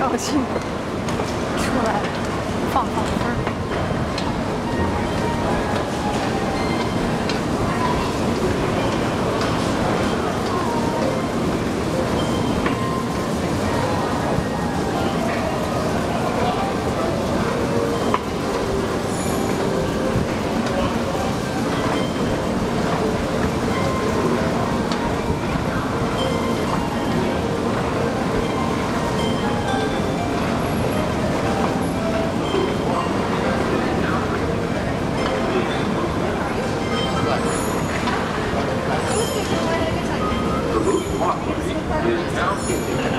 高兴，出来放放 Não.